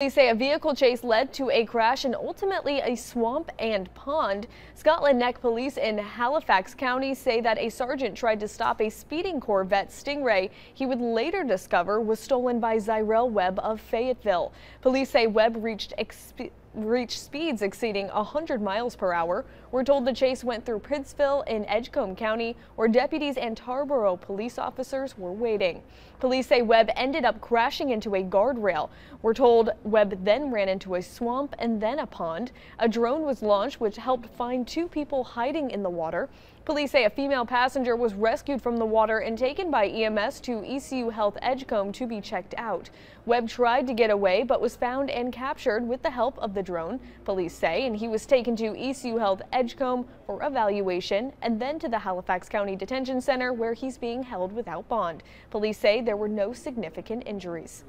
Police say a vehicle chase led to a crash and ultimately a swamp and pond. Scotland Neck Police in Halifax County say that a sergeant tried to stop a speeding Corvette Stingray he would later discover was stolen by Zyrell Webb of Fayetteville. Police say Webb reached reached speeds exceeding 100 miles per hour. We're told the chase went through Princeville in Edgecombe County, where deputies and Tarboro police officers were waiting. Police say Webb ended up crashing into a guardrail. We're told Webb then ran into a swamp and then a pond. A drone was launched, which helped find two people hiding in the water. Police say a female passenger was rescued from the water and taken by EMS to ECU Health Edgecombe to be checked out. Webb tried to get away but was found and captured with the help of the drone, police say, and he was taken to ECU Health Edgecombe for evaluation and then to the Halifax County Detention Center where he's being held without bond. Police say there were no significant injuries.